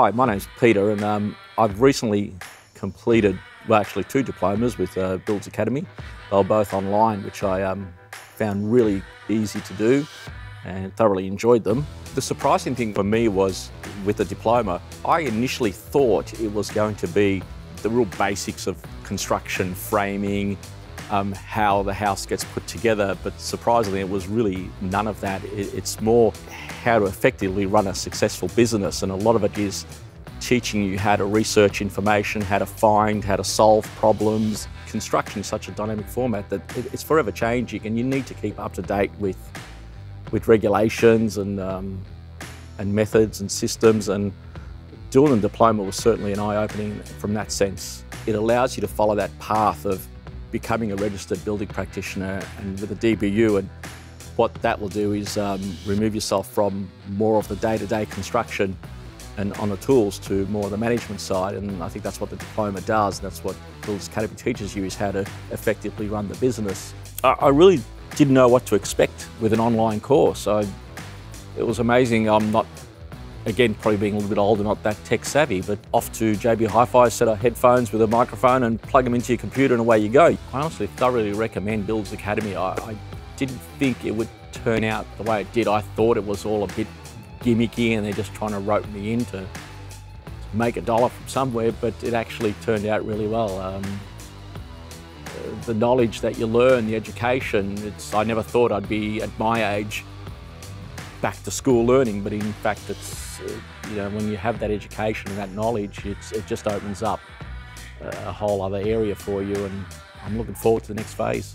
Hi, my name's Peter, and um, I've recently completed, well, actually two diplomas with uh, Builders Academy. They were both online, which I um, found really easy to do and thoroughly enjoyed them. The surprising thing for me was with the diploma, I initially thought it was going to be the real basics of construction, framing, um, how the house gets put together, but surprisingly it was really none of that. It, it's more how to effectively run a successful business and a lot of it is teaching you how to research information, how to find, how to solve problems. Construction is such a dynamic format that it's forever changing and you need to keep up to date with, with regulations and, um, and methods and systems and doing the diploma was certainly an eye-opening from that sense. It allows you to follow that path of becoming a registered building practitioner and with a DBU and what that will do is um, remove yourself from more of the day-to-day -day construction and on the tools to more of the management side and I think that's what the diploma does that's what Builders Academy teaches you is how to effectively run the business. I, I really didn't know what to expect with an online course. I, it was amazing. I'm not again, probably being a little bit older, not that tech savvy, but off to JB Hi-Fi, set up headphones with a microphone and plug them into your computer and away you go. I honestly thoroughly recommend Builders Academy. I, I didn't think it would turn out the way it did. I thought it was all a bit gimmicky and they're just trying to rope me in to make a dollar from somewhere, but it actually turned out really well. Um, the knowledge that you learn, the education, it's, I never thought I'd be at my age back to school learning, but in fact, it's uh, you know when you have that education and that knowledge, it just opens up a whole other area for you, and I'm looking forward to the next phase.